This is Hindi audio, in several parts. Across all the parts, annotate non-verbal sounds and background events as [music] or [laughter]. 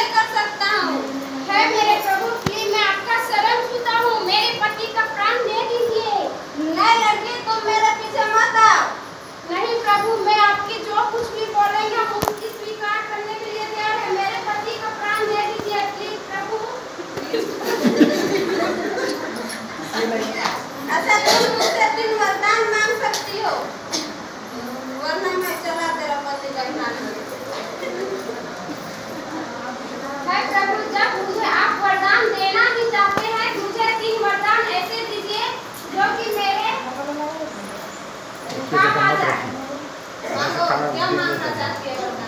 नहीं कर सकता हूँ। है मेरे प्रभु प्लीज़ मैं आपका शरण छूता हूँ। मेरे पति का प्राण दे दीजिए। नहीं लड़की तुम मेरे पीछे मत आओ नहीं प्रभु मैं आपके जो कुछ भी बोलेंगे हम उसकी स्वीकार करने के लिए तैयार है। मेरे पति का प्राण दे दीजिए प्लीज़ प्रभु। [laughs] अच्छा तुम मुझसे तीन वरदान मांग सकती हो वरना मैं चला तेरा पति का प्राण है प्रभु जब मुझे आप वरदान देना ही चाहते हैं मुझे तीन वरदान ऐसे दीजिए जो कि मेरे काम आ जाए मांगो क्या मांगना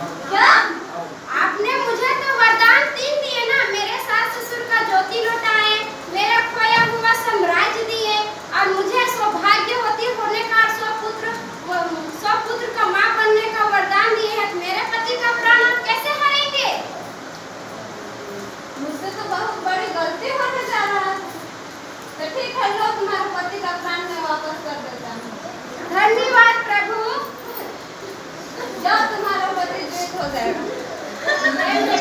क्या Amen.